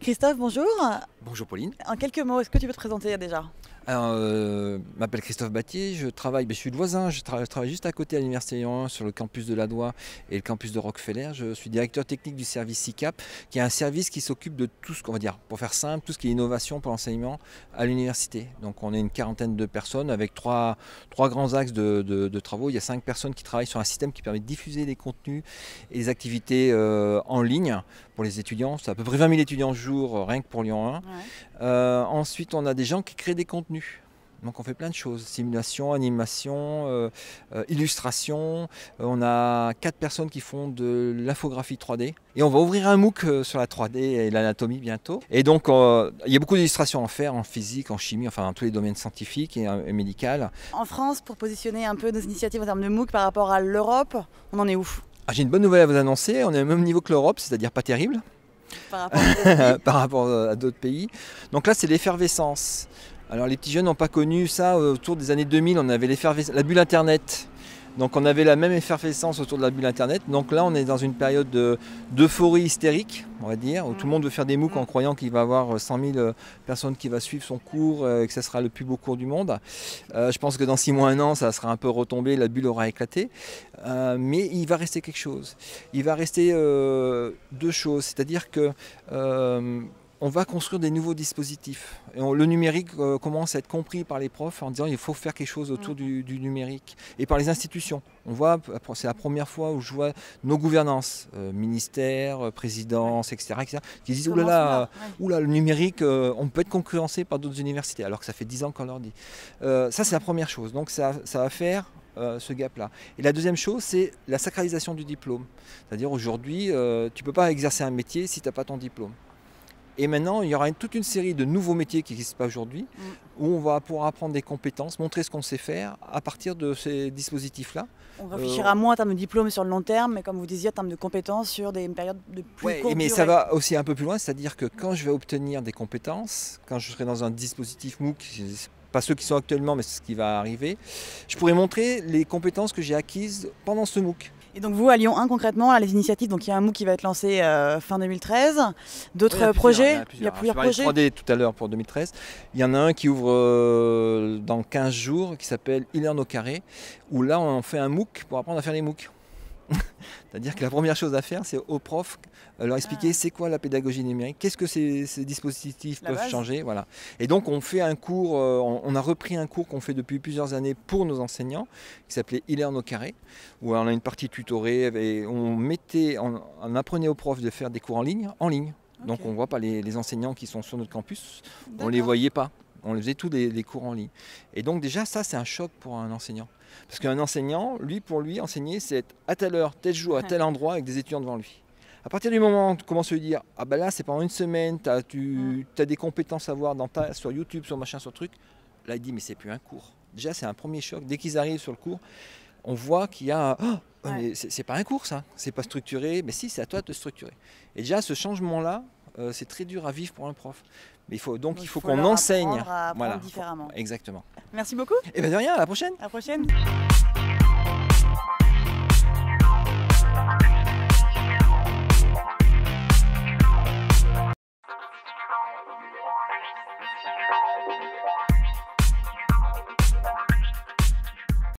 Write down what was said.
Christophe, bonjour. Bonjour Pauline. En quelques mots, est-ce que tu peux te présenter déjà? Euh, je m'appelle Christophe Battier, je travaille, ben, je suis le voisin, je, tra- je travaille juste à côté à l'Université Lyon 1 sur le campus de Ladois et le campus de Rockefeller. Je suis directeur technique du service SICAP, qui est un service qui s'occupe de tout ce qu'on va dire, pour faire simple, tout ce qui est innovation pour l'enseignement à l'université. Donc on est une quarantaine de personnes avec trois, trois grands axes de, de- de travaux. Il y a cinq personnes qui travaillent sur un système qui permet de diffuser les contenus et les activités euh, en ligne pour les étudiants. C'est à peu près 20 000 étudiants au jour, euh, rien que pour Lyon 1. Euh, ensuite, on a des gens qui créent des contenus. Donc on fait plein de choses, simulation, animation, euh, euh, illustration. Euh, on a quatre personnes qui font de l'infographie 3D. Et on va ouvrir un MOOC sur la 3D et l'anatomie bientôt. Et donc euh, il y a beaucoup d'illustrations à faire en physique, en chimie, enfin dans tous les domaines scientifiques et, et médicaux. En France, pour positionner un peu nos initiatives en termes de MOOC par rapport à l'Europe, on en est où? Ah, J'ai une bonne nouvelle à vous annoncer, on est au même niveau que l'Europe, c'est-à-dire pas terrible. par rapport à... par rapport à d'autres pays. Donc là, c'est l'effervescence. Alors les petits jeunes n'ont pas connu ça autour des années 2000. On avait la bulle Internet. Donc on avait la même effervescence autour de la bulle Internet. Donc là, on est dans une période de- d'euphorie hystérique, on va dire, où tout le monde veut faire des MOOC en croyant qu'il va avoir 100 000 euh, personnes qui vont suivre son cours euh, et que ça sera le plus beau cours du monde. Euh, je pense que dans 6 mois, un an, ça sera un peu retombé, la bulle aura éclaté. Euh, mais il va rester quelque chose. Il va rester euh, deux choses, c'est-à-dire que euh, on va construire des nouveaux dispositifs. Et on- le numérique euh, commence à être compris par les profs en disant il faut faire quelque chose autour du, du numérique et par les institutions. On voit, c'est la première fois où je vois nos gouvernances, euh, ministères, euh, présidences, etc., etc., qui disent oulala, là, ouais. oula, le numérique, euh, on peut être concurrencé par d'autres universités, alors que ça fait 10 ans qu'on leur dit. Ça, c'est la première chose. Donc, ça, ça va faire euh, ce gap-là. Et la deuxième chose, c'est la sacralisation du diplôme. C'est-à-dire, aujourd'hui, euh, tu ne peux pas exercer un métier si tu n'as pas ton diplôme. Et maintenant, il y aura une- toute une série de nouveaux métiers qui n'existent pas aujourd'hui, où on va pouvoir apprendre des compétences, montrer ce qu'on sait faire à partir de ces dispositifs-là. On réfléchira moins en termes de diplôme sur le long terme, mais comme vous disiez, en termes de compétences sur des périodes de plus Ouais, courte mais durée. ça va aussi un peu plus loin, c'est-à-dire que quand je vais obtenir des compétences, quand je serai dans un dispositif MOOC, pas ceux qui sont actuellement, mais c'est ce qui va arriver, je pourrai montrer les compétences que j'ai acquises pendant ce MOOC. Et donc vous, à Lyon 1, concrètement, là, les initiatives, donc il y a un MOOC qui va être lancé euh, fin 2013, d'autres Il en projets, il y en a il plusieurs. projets. de 3D tout à l'heure pour 2013. Il y en a un qui ouvre euh, dans 15 jours, qui s'appelle e-learn au carré, où là on fait un MOOC pour apprendre à faire les MOOC. C'est-à-dire que la première chose à faire, c'est aux profs euh, leur expliquer c'est quoi la pédagogie numérique, qu'est-ce que ces, ces dispositifs La peuvent base. changer. Voilà. Et donc on fait un cours, euh, on, a repris un cours qu'on fait depuis plusieurs années pour nos enseignants, qui s'appelait e-learn au carré, où on a une partie tutorée et on mettait, on, on apprenait aux profs de faire des cours en ligne, en ligne. Donc on ne voit pas les, les enseignants qui sont sur notre campus, on ne les voyait pas. On les faisait tous les, les cours en ligne. Et donc déjà ça c'est un choc pour un enseignant. Parce qu'un enseignant, lui pour lui, enseigner c'est être à telle heure, tel jour, à tel endroit avec des étudiants devant lui. À partir du moment où tu commences à lui dire ah ben là c'est pendant une semaine, tu as des compétences à voir dans ta, sur YouTube, sur machin, sur truc, là il dit mais c'est plus un cours. Déjà c'est un premier choc. Dès qu'ils arrivent sur le cours, on voit qu'il y a Ouais. mais c'est pas un cours ça, c'est pas structuré, mais si c'est à toi de te structurer. Et déjà ce changement là, c'est très dur à vivre pour un prof. Mais il faut donc, Donc, il faut, faut qu'on enseigne. à Voilà. différemment. Exactement. Merci beaucoup, Et bien de rien, à la prochaine. à la prochaine.